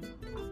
Bye.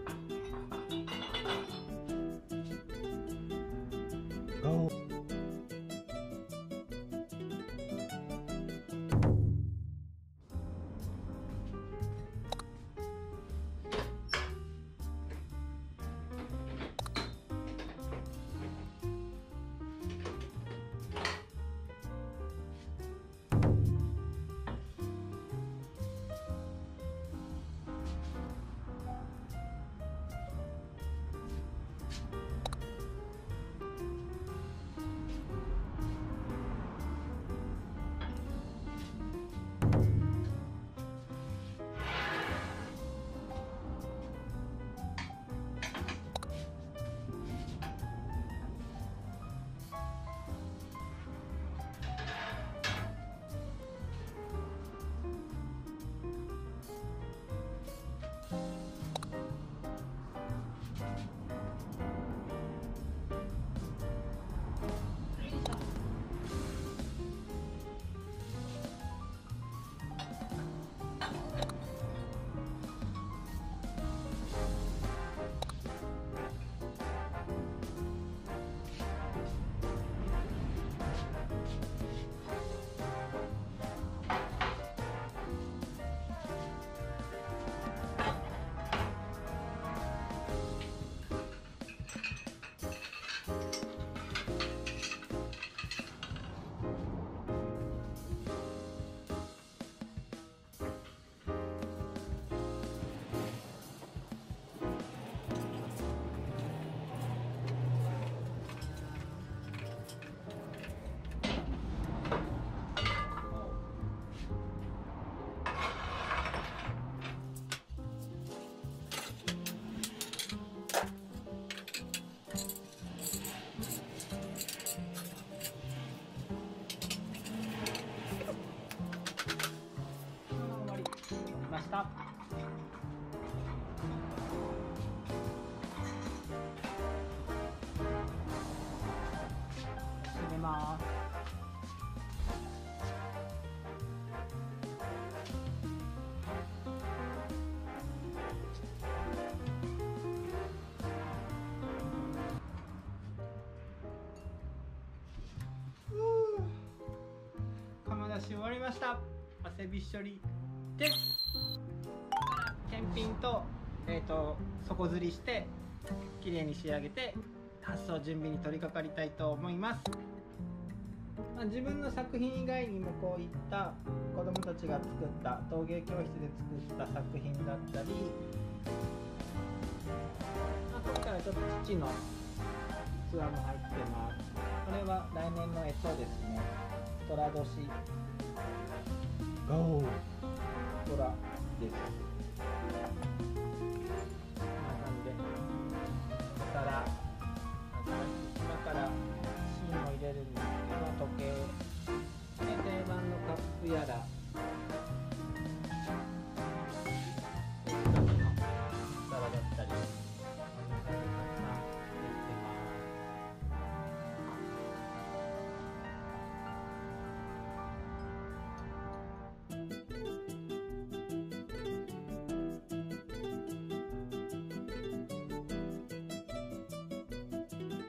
した。閉めます。釜出し終わりました。汗びっしょりです。検品と,、えー、と底ずりして綺麗に仕上げて発送準備に取り掛かりたいと思います、まあ、自分の作品以外にもこういった子供たちが作った陶芸教室で作った作品だったり、まあ、今回はちょっと父の器も入ってます。これは来年の干支ですね寅年.虎です。こんな感じで、お皿、今から芯を入れるんですけど、時計、で定番のカップやら、